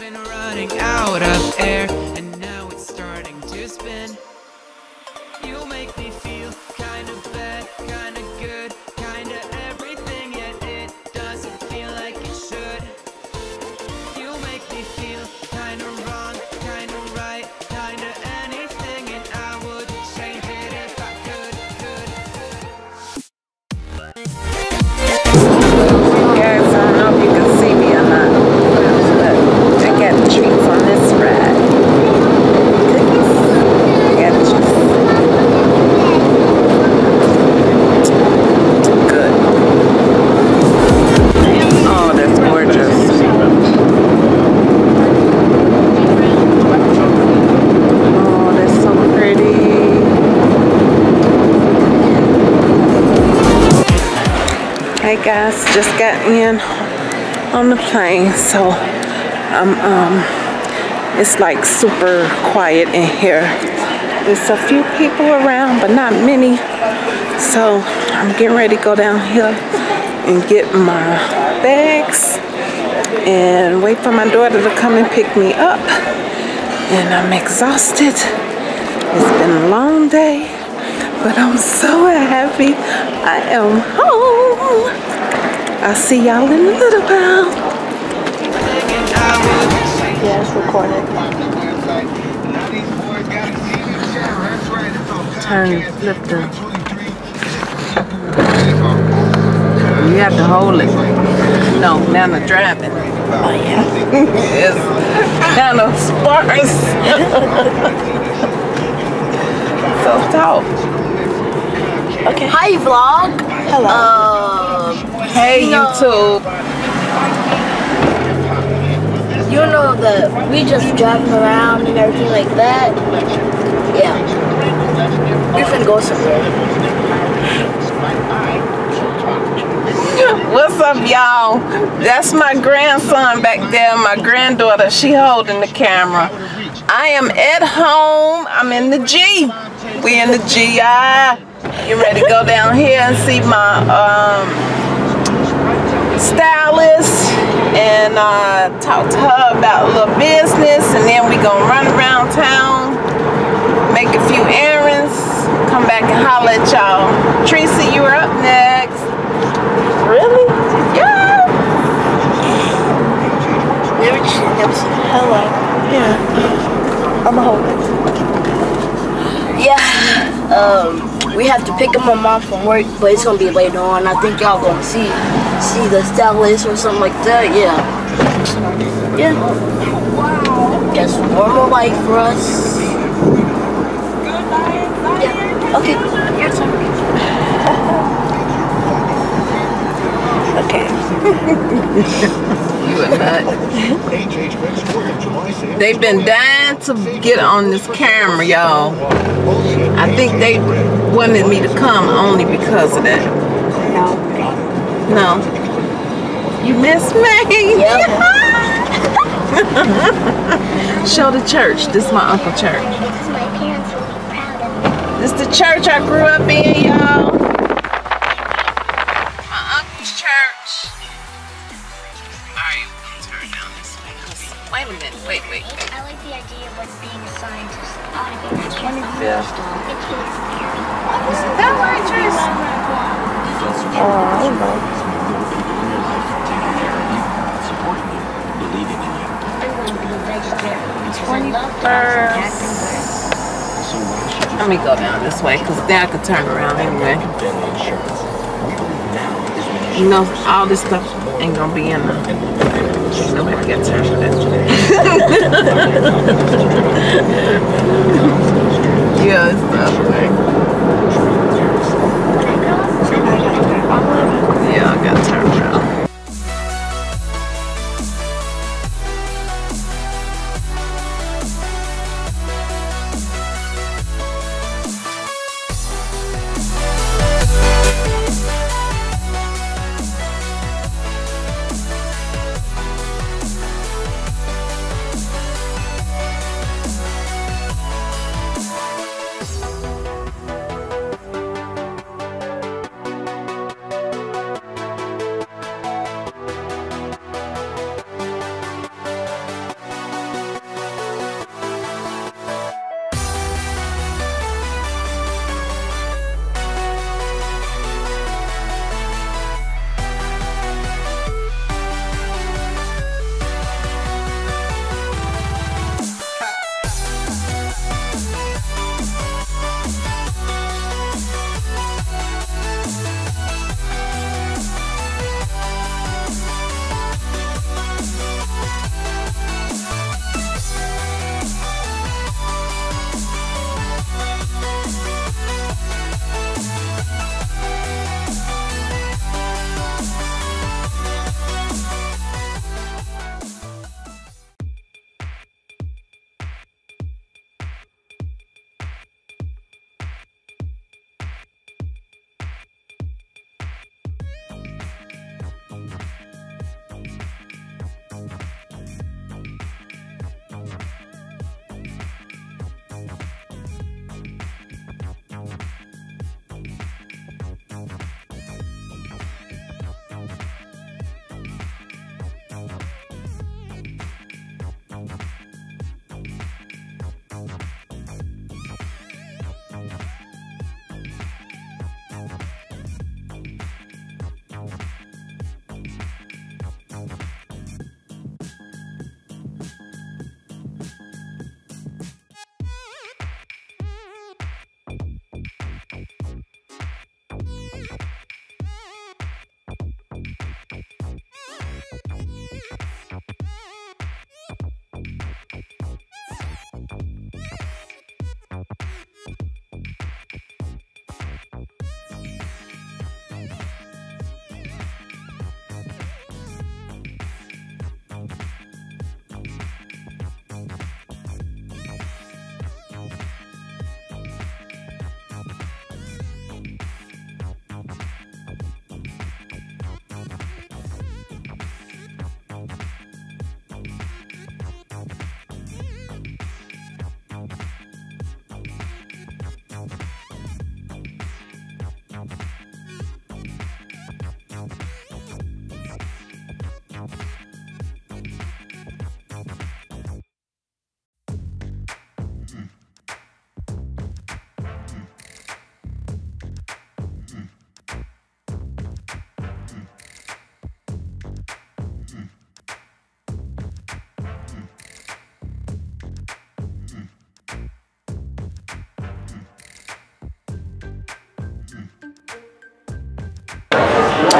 been running out of air, Just got in on the plane, so I'm um it's like super quiet in here. There's a few people around, but not many. So I'm getting ready to go down here and get my bags and wait for my daughter to come and pick me up. And I'm exhausted. It's been a long day, but I'm so happy I am home. I'll see y'all in a little while. Yeah, it's recorded. Turn, flip the. You have to hold it. No, now the driving. Oh yeah. it's kind of sparse. so talk. Okay. Hi vlog. Hello. Um, hey you know- YouTube. you know that we just driving around and everything like that. Yeah. We're finna go somewhere. What's up, y'all? That's my grandson back there. My granddaughter, she holding the camera. I am at home. I'm in the G. We in the GI. You ready to go down here and see my um, stylist and uh, talk to her about a little business, and then we gonna run around town, make a few errands, come back and holler at y'all. Tracy, you are up next. Really? Yeah. Never. Hello. Yeah. I'm a holding. Yeah. Um, we have to pick up my mom from work, but it's gonna be later on. I think y'all gonna see see the stylist or something like that. Yeah. Yeah. Wow. Just normal life for us. Yeah. Okay. Your turn. Okay. you a nut. They've been dying to get on this camera, y'all. I think they wanted me to come only because of that. No. No. You miss me? Yep. Show the church. This is my uncle church. My parents proud of me. This the church I grew up in, y'all. Idea of what being a scientist. I want to be a 25th. It's really Is that right, Trace? Oh, I don't know. Twenty-first. Let me go down this way, because then I could turn around anyway. You know, all this stuff ain't gonna be in the. Nobody got time for that. yeah, it's the other way. Yeah, I gotta turn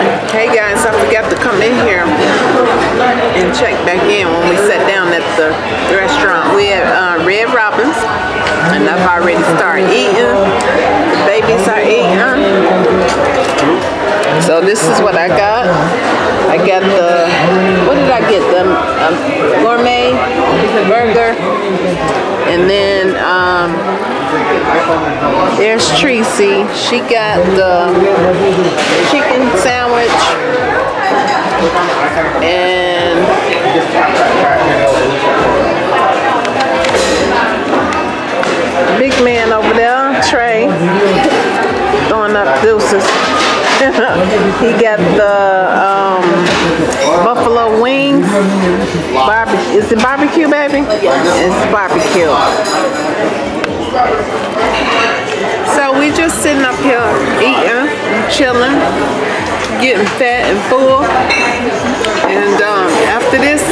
Hey guys, I forgot to come in here and check back in when we sat down at the restaurant. We had uh, Red Robins, and I've already started eating. The babies are eating. So this is what I got. I got the, what did I get? The um, gourmet burger. And then um, there's Tracy. She got the chicken sandwich. And big man over there, Trey, throwing up deuces. he got the um, buffalo wings. Barbe- is it barbecue, baby? It's barbecue. So we just sitting up here eating, chilling, getting fat and full. And um, after this,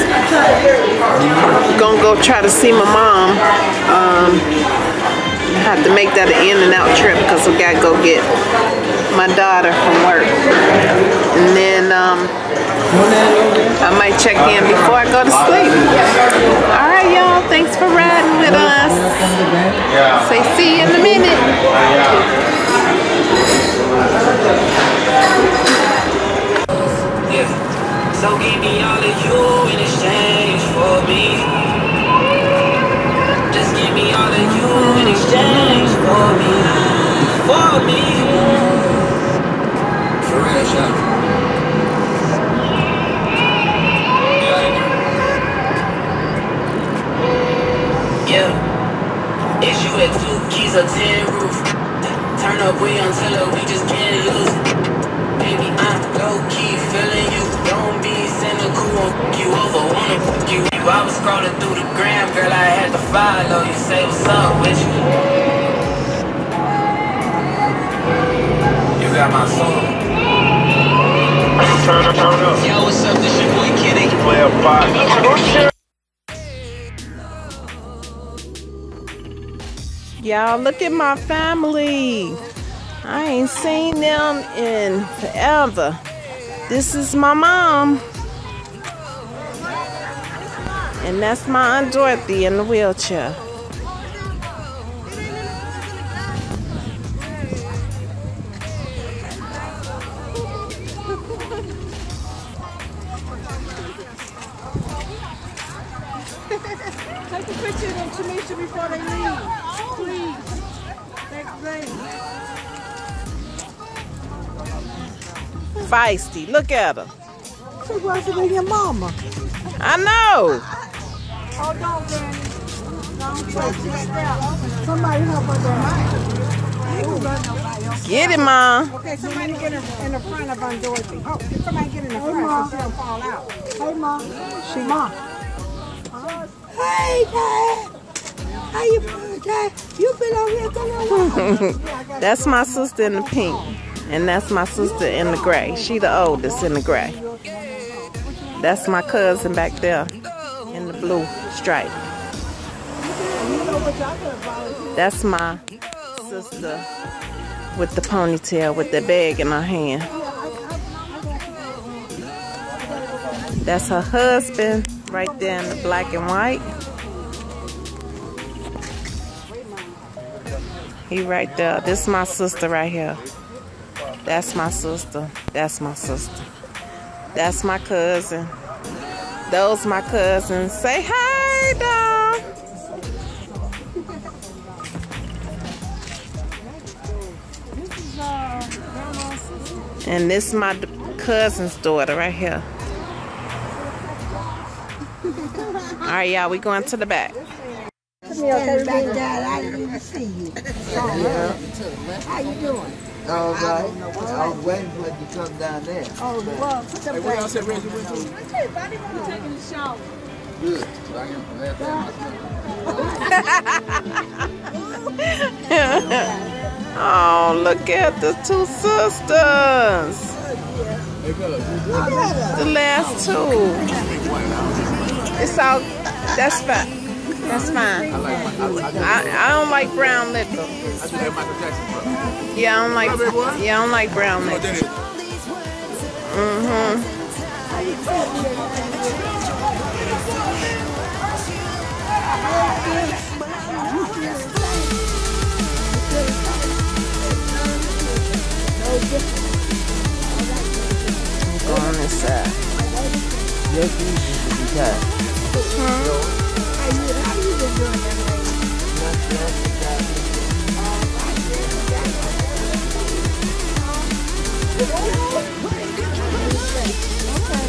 gonna go try to see my mom. Um, have to make that an in and out trip because we gotta go get my daughter from work. And then um, I might check in before I go to sleep. All right, y'all. Thanks for riding with us. Say see you in a minute. So give me all of you in exchange for me. Just give me all of you in exchange for me. For me. For real, shot. Yeah. You at two keys or ten roof. Turn up, we until it, we just can't lose. Baby, I'm low key feeling be cynical, won't you over, wanna fuck you. I was scrolling through the gram, girl, I had to follow you. Say what's up with you. You got my soul. Turn, turn up. Yo, what's up? This your boy Kenny. Player five. Y'all, look at my family. I ain't seen them in forever. This is my mom. And that's my Aunt Dorothy in the wheelchair. Take a picture of them, Tanisha, before they leave. Please. Next thing. Feisty. Look at her. She wasn't with your mama. I know. Oh, don't, Granny. Don't touch your scalp. Somebody help her there. I ain't gonna let nobody else. Get it, Mom. Okay, somebody get in, in the front of Aunt Dorothy. Oh, somebody get in the front so she don't fall out. Hey, Mom. She Mom. Hey, Dad. How you doing, Dad? You been on here gonna That's my sister in the pink. And that's my sister in the gray. She the oldest in the gray. That's my cousin back there in the blue stripe. That's my sister with the ponytail with the bag in her hand. That's her husband right there in the black and white. He right there. This is my sister right here. That's my sister. That's my sister. That's my cousin. Those my cousins. Say hi, And this is my cousin's daughter right here. All right, y'all, we going to the back. Stand back, Dad. I didn't even see you. How you doing? All right. I was waiting for it to come down there. Oh, well, put them What back. else Reggie went to? Good. So I can let that Oh, look at the two sisters. The last two. It's all, that's fine. That's fine. I, I don't like brown liquor. Yeah, I don't like, yeah, I don't like brown liquor. Go mm-hmm. This.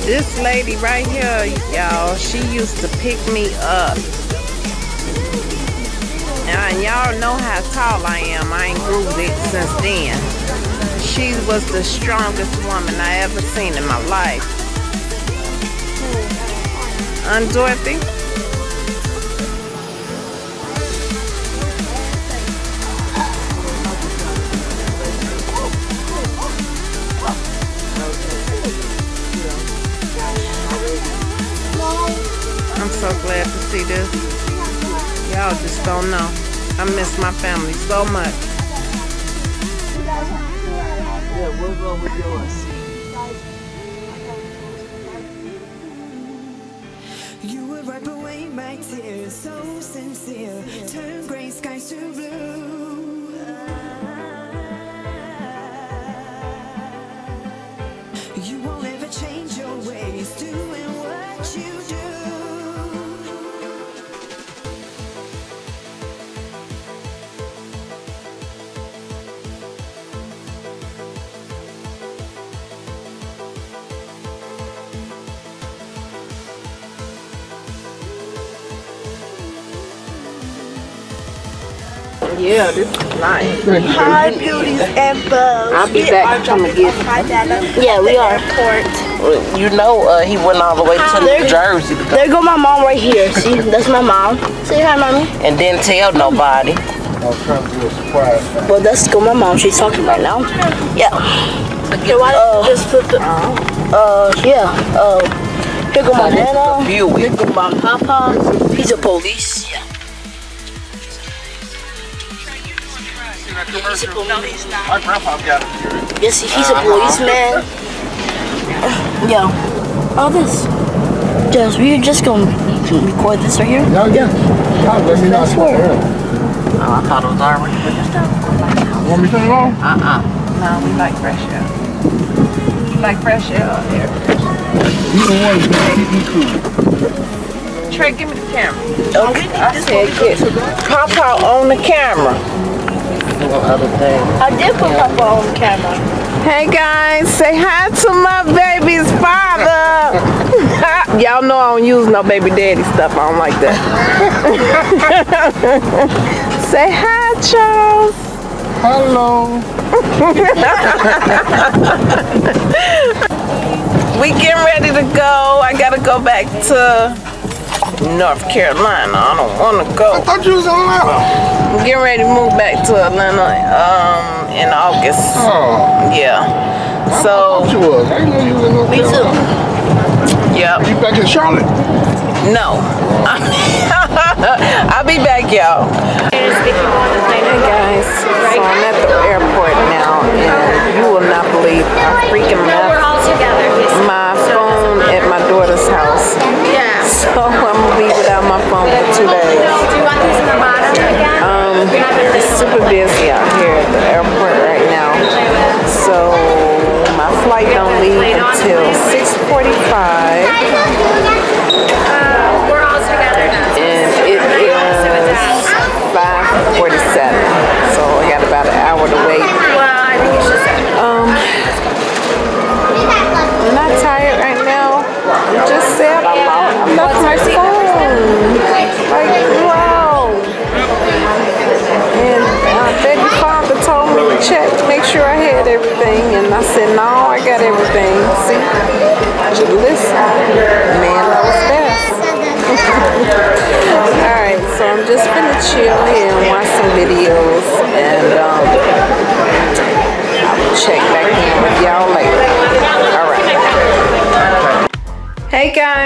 This lady right here, y'all, she used to pick me up. And y'all know how tall I am. I ain't grew it since then. She was the strongest woman I ever seen in my life. Aunt Dorothy. I'm so glad to see this. Y'all just don't know. I miss my family so much. With yours. You were wipe away my tears, so sincere. Turn gray skies to blue. Yeah, this is nice. Hi, beauties and bugs. I'll be back. Come and get Hi, Dada. Yeah, we are. Port. You know, uh, he went all the way to New Jersey There go my mom right here. See, that's my mom. Say hi, mommy. and didn't tell nobody. I was trying to do a surprise. Well, that's go my mom. She's talking right now. Yeah. Okay, why don't you just put the, uh, yeah, uh, here go my nana, View here go my papa. He's a police. Yeah. He's a police. My grandpa got it. Yes, he's a uh, uh-huh. policeman. Yeah. All this. Just, we're just gonna record this right here. Yeah, yeah. Y'all let me know. That's where. Oh, I thought it was already finished up. Want me to turn it on? Uh-uh. No, we like fresh air. We like fresh air out here. Either one is gonna keep me cool. Trey, give me the camera. Okay. I said get Papa on the camera. I did put my phone on camera. Hey guys, say hi to my baby's father. Y'all know I don't use no baby daddy stuff. I don't like that. say hi, Charles. Hello. We getting ready to go. I gotta go back to North Carolina. I don't wanna go. I thought you was on loud. I'm getting ready to move back to Atlanta um in August. Oh, Yeah. I So thought you was. I didn't know you was in North Me too. Carolina. yep. You back in Charlotte? No. I'll be back, y'all. Hey guys, so I'm at the airport now, super busy out here at the airport right now. So my flight don't leave until 6:45.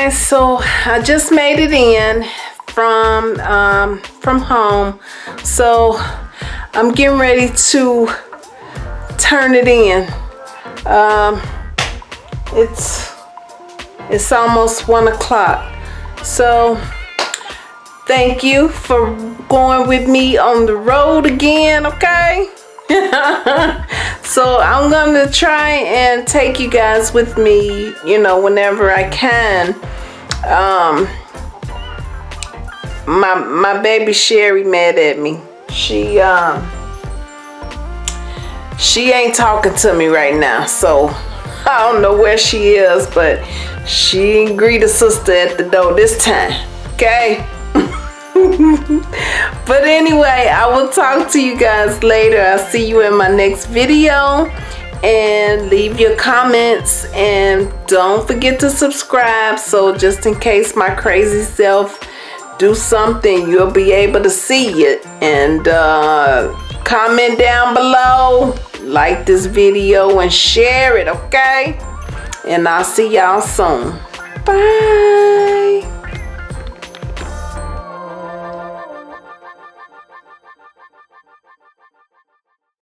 Guys, so I just made it in from um, from home. So I'm getting ready to turn it in. Um, it's it's almost one o'clock. So thank you for going with me on the road again, okay? so I'm gonna try and take you guys with me, you know, whenever I can. Um my my baby Sherry mad at me. She um she ain't talking to me right now, so I don't know where she is, but she ain't greet a sister at the door this time. Okay? but anyway, I will talk to you guys later. I'll see you in my next video. And leave your comments and don't forget to subscribe. So just in case my crazy self do something, you'll be able to see it. And uh, comment down below, like this video and share it, okay? And I'll see y'all soon. Bye.